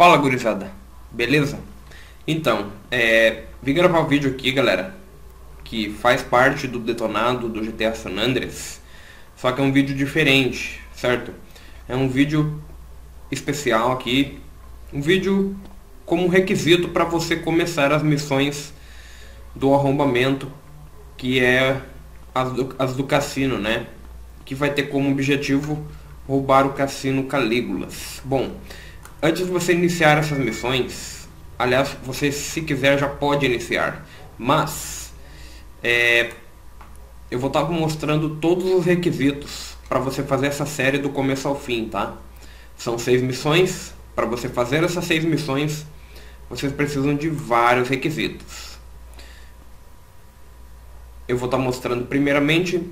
Fala gurizada, beleza? Então, é, vim gravar um vídeo aqui galera, que faz parte do detonado do GTA San Andreas, só que é um vídeo diferente, certo? É um vídeo especial aqui, um vídeo como requisito para você começar as missões do arrombamento, que é as do, as do cassino, né? Que vai ter como objetivo roubar o cassino Calígulas. Bom, antes de você iniciar essas missões, aliás, você se quiser já pode iniciar, mas é, eu vou estar mostrando todos os requisitos para você fazer essa série do começo ao fim, tá? São seis missões. Para você fazer essas seis missões, vocês precisam de vários requisitos. Eu vou estar mostrando primeiramente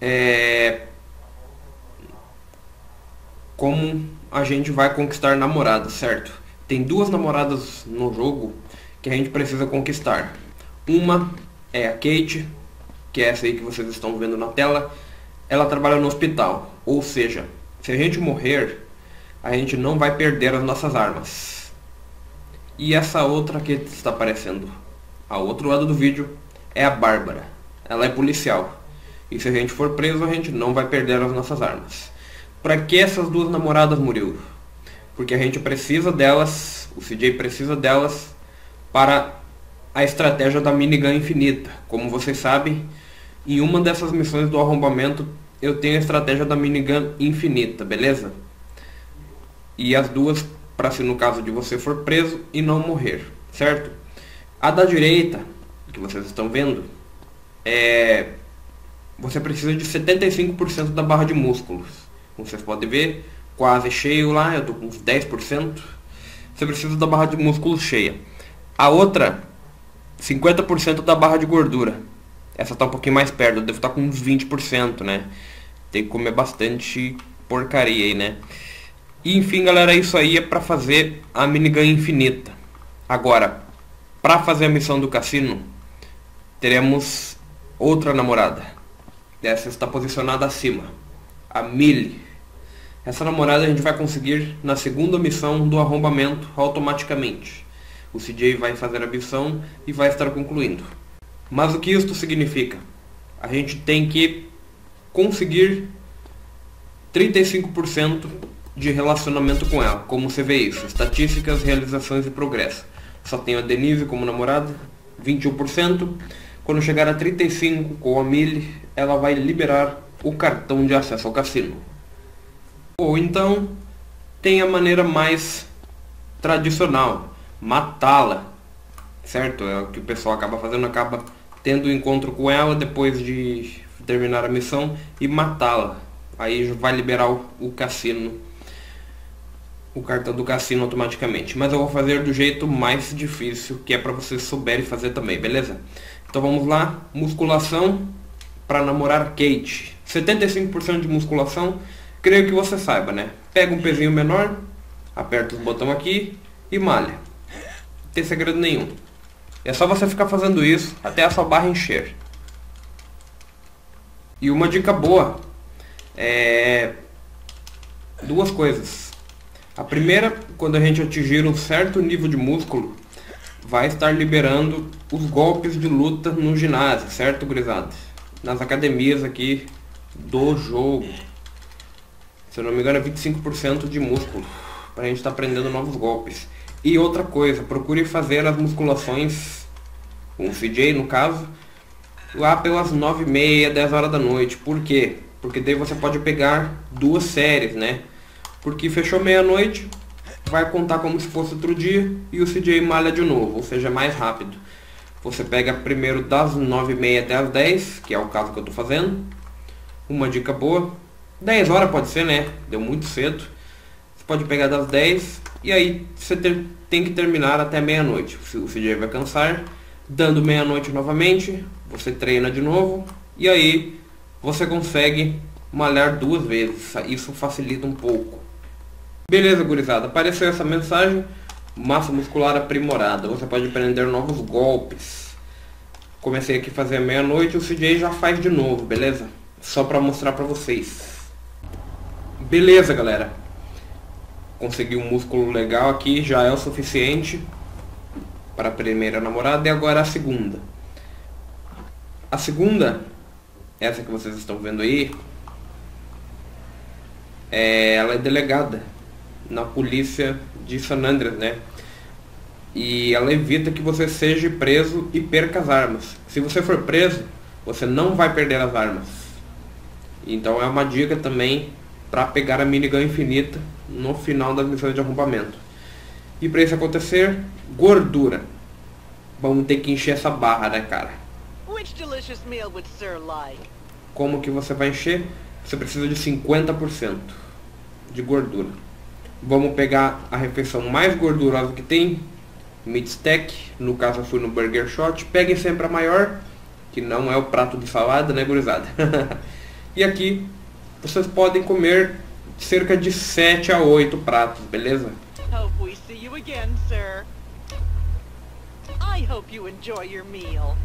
é, como a gente vai conquistar namoradas, certo? Tem duas namoradas no jogo que a gente precisa conquistar. Uma é a Kate, que é essa aí que vocês estão vendo na tela. Ela trabalha no hospital, ou seja, se a gente morrer, a gente não vai perder as nossas armas. E essa outra que está aparecendo ao outro lado do vídeo é a Bárbara. Ela é policial. E se a gente for preso, a gente não vai perder as nossas armas. Para que essas duas namoradas, Murilo? Porque a gente precisa delas, o CJ precisa delas para a estratégia da minigun infinita. Como vocês sabem, em uma dessas missões do arrombamento eu tenho a estratégia da minigun infinita, beleza? E as duas para se no caso de você for preso e não morrer, certo? A da direita, que vocês estão vendo, é você precisa de 75% da barra de músculos. Como vocês podem ver, quase cheio lá, eu tô com uns 10%. Você precisa da barra de músculo cheia. A outra, 50% da barra de gordura. Essa tá um pouquinho mais perto, eu devo estar tá com uns 20%, né? Tem que comer bastante porcaria aí, né? E enfim, galera, isso aí é pra fazer a minigun infinita. Agora, pra fazer a missão do cassino, teremos outra namorada. Essa está posicionada acima. A Millie. Essa namorada a gente vai conseguir na segunda missão do arrombamento automaticamente. O CJ vai fazer a missão e vai estar concluindo. Mas o que isto significa? A gente tem que conseguir 35% de relacionamento com ela. Como você vê isso? Estatísticas, realizações e progresso. Só tenho a Denise como namorada, 21%. Quando chegar a 35% com a Millie, ela vai liberar o cartão de acesso ao cassino. Ou então tem a maneira mais tradicional, matá-la, certo? É o que o pessoal acaba fazendo, acaba tendo um encontro com ela depois de terminar a missão e matá-la. Aí vai liberar o, o cassino, o cartão do cassino automaticamente. Mas eu vou fazer do jeito mais difícil, que é para vocês souberem fazer também, beleza? Então vamos lá, musculação para namorar Kate. 75% de musculação creio que você saiba, né? Pega um pezinho menor, aperta o botão aqui e malha. Não tem segredo nenhum. É só você ficar fazendo isso até a sua barra encher. E uma dica boa é duas coisas. A primeira, quando a gente atingir um certo nível de músculo, vai estar liberando os golpes de luta no ginásio, certo, gurizada? Nas academias aqui do jogo se não me engano é 25% de músculo, para a gente estar tá aprendendo novos golpes. E outra coisa, procure fazer as musculações, com o CJ no caso, lá pelas 9 e meia, 10 horas da noite. Por quê? Porque daí você pode pegar duas séries, né? Porque fechou meia-noite, vai contar como se fosse outro dia e o CJ malha de novo, ou seja, mais rápido. Você pega primeiro das 9 e meia até as 10, que é o caso que eu estou fazendo. Uma dica boa, 10 horas pode ser, né? Deu muito cedo. Você pode pegar das 10 e aí você ter, tem que terminar até meia-noite. O CJ vai cansar. Dando meia-noite novamente, você treina de novo e aí você consegue malhar duas vezes. Isso facilita um pouco. Beleza, gurizada. Apareceu essa mensagem. Massa muscular aprimorada. Você pode aprender novos golpes. Comecei aqui a fazer meia-noite, o CJ já faz de novo, beleza? Só para mostrar para vocês. Beleza, galera. conseguir um músculo legal aqui já é o suficiente para a primeira namorada e agora a segunda. A segunda, essa que vocês estão vendo aí, é, ela é delegada na polícia de San Andreas, né? E ela evita que você seja preso e perca as armas. Se você for preso, você não vai perder as armas. Então é uma dica também para pegar a minigun infinita no final das missões de arrombamento. E para isso acontecer, gordura. Vamos ter que encher essa barra, né, cara? Como que você vai encher? Você precisa de 50% de gordura. Vamos pegar a refeição mais gordurosa que tem, meat stack, no caso eu fui no Burger Shot. Peguem sempre a maior, que não é o prato de salada, né, gurizada? e aqui vocês podem comer cerca de 7 a 8 pratos, beleza? Hope we see you again, sir. I hope you enjoy your meal.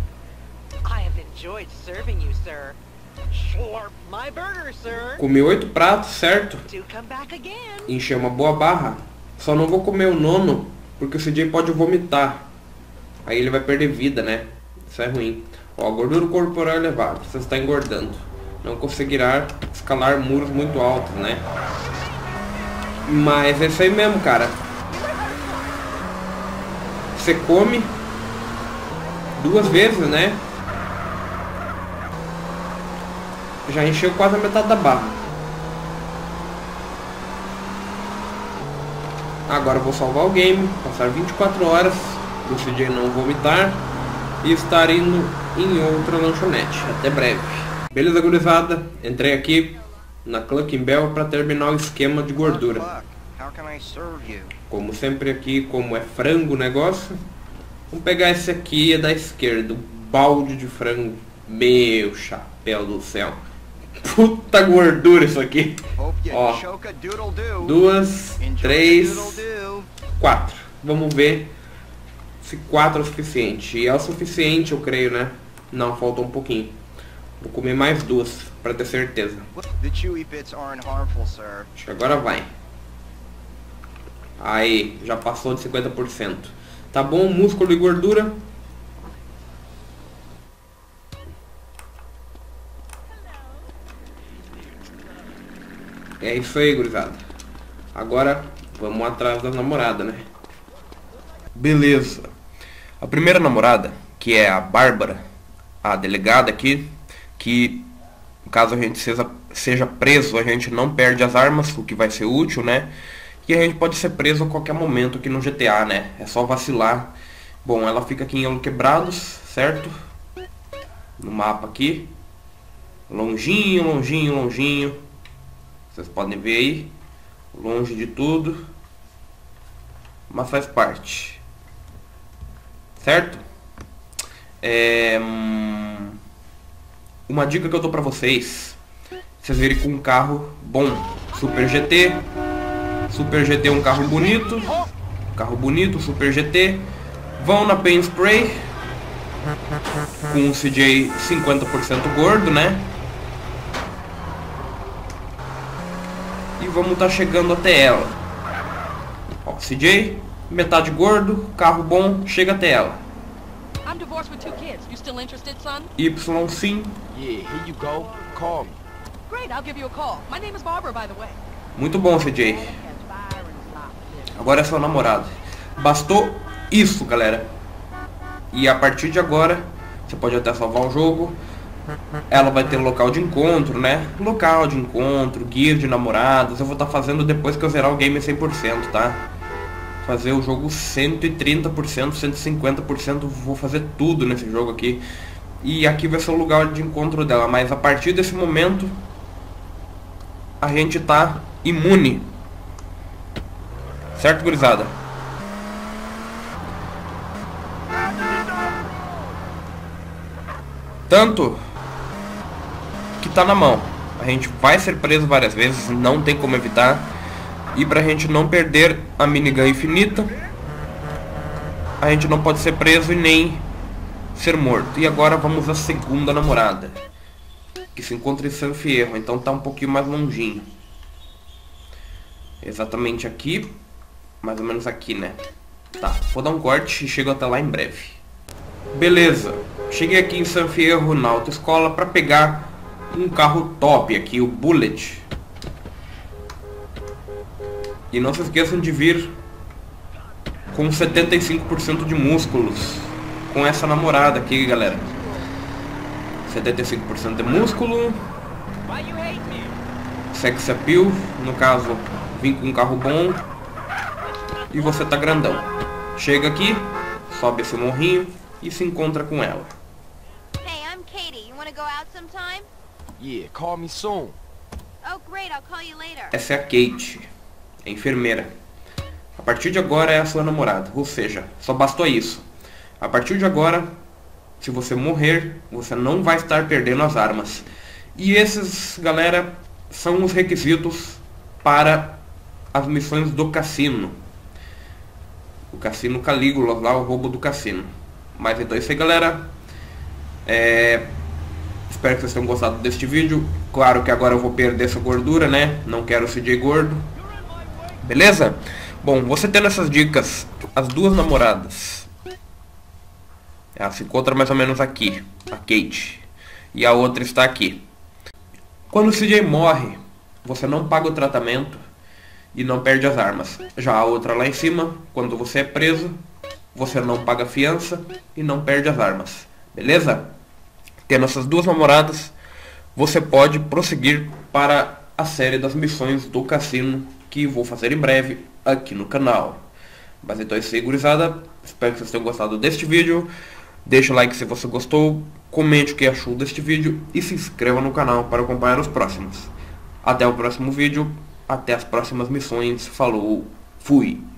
I have enjoyed serving you, sir. my burger, sir. Comi oito pratos, certo? Encher uma boa barra. Só não vou comer o nono, porque o CJ pode vomitar. Aí ele vai perder vida, né? Isso é ruim. Ó, gordura corporal elevada. Você está engordando. Não conseguirá escalar muros muito altos, né? Mas é isso aí mesmo, cara. Você come duas vezes, né? Já encheu quase a metade da barra. Agora vou salvar o game, passar 24 horas, CJ não vomitar e estar indo em outra lanchonete. Até breve. Beleza, gurizada? Entrei aqui na Clucking Bell para terminar o esquema de gordura. Como sempre aqui, como é frango o negócio, vamos pegar esse aqui é da esquerda, o balde de frango. Meu chapéu do céu. Puta gordura isso aqui. Ó, duas, três, quatro. Vamos ver se quatro é o suficiente. E é o suficiente, eu creio, né? Não, faltou um pouquinho. Vou comer mais duas, para ter certeza. Agora vai. Aí, já passou de 50%. Tá bom, músculo e gordura. É isso aí, gurizada. Agora, vamos atrás da namorada, né? Beleza. A primeira namorada, que é a Bárbara, a delegada aqui, que caso a gente seja, seja preso, a gente não perde as armas, o que vai ser útil, né? E a gente pode ser preso a qualquer momento aqui no GTA, né? É só vacilar. Bom, ela fica aqui em Elo Quebrados, certo? No mapa aqui. Longinho, longinho, longinho. Vocês podem ver aí. Longe de tudo. Mas faz parte. Certo? É... Hum, uma dica que eu dou pra vocês. Vocês virem com um carro bom. Super GT. Super GT é um carro bonito. Carro bonito, Super GT. Vão na Paint Spray. Com um CJ 50% gordo, né? e vamos estar tá chegando até ela. Ó, CJ, metade gordo, carro bom, chega até ela. Y sim. Muito bom, CJ. Agora é seu namorado. Bastou isso, galera. E a partir de agora, você pode até salvar o jogo ela vai ter local de encontro, né? Local de encontro, guia de namorados. Eu vou estar tá fazendo depois que eu zerar o game 100%, tá? Fazer o jogo 130%, 150%. Vou fazer tudo nesse jogo aqui. E aqui vai ser o lugar de encontro dela. Mas a partir desse momento, a gente tá imune. Certo, gurizada? Tanto que tá na mão. A gente vai ser preso várias vezes, não tem como evitar. E pra gente não perder a minigun infinita, a gente não pode ser preso e nem ser morto. E agora vamos à segunda namorada, que se encontra em San Fierro, então tá um pouquinho mais longinho. Exatamente aqui. Mais ou menos aqui, né? Tá, vou dar um corte e chego até lá em breve. Beleza. Cheguei aqui em San Fierro, na autoescola, para pegar um carro top aqui, o Bullet. E não se esqueçam de vir com 75% de músculos com essa namorada aqui, galera. 75% de músculo. Sex appeal, no caso, vim com um carro bom. E você tá grandão. Chega aqui, sobe esse morrinho e se encontra com ela. Hey, I'm Katie. You wanna go out sometime? Yeah, call me soon. Oh, great. I'll call you later. Essa é a Kate, a enfermeira. A partir de agora é a sua namorada, ou seja, só bastou isso. A partir de agora, se você morrer, você não vai estar perdendo as armas. E esses, galera, são os requisitos para as missões do cassino. O cassino Calígula, lá o roubo do cassino. Mas então é isso aí, galera. É... Espero que vocês tenham gostado deste vídeo. Claro que agora eu vou perder essa gordura, né? Não quero CJ gordo. Beleza? Bom, você tendo essas dicas, as duas namoradas. Ela se encontra mais ou menos aqui, a Kate. E a outra está aqui. Quando o CJ morre, você não paga o tratamento e não perde as armas. Já a outra lá em cima, quando você é preso, você não paga fiança e não perde as armas. Beleza? Tendo essas duas namoradas, você pode prosseguir para a série das missões do cassino que vou fazer em breve aqui no canal. Mas então é isso aí, gurizada. Espero que vocês tenham gostado deste vídeo. Deixa o like se você gostou, comente o que achou deste vídeo e se inscreva no canal para acompanhar os próximos. Até o próximo vídeo, até as próximas missões. Falou, fui!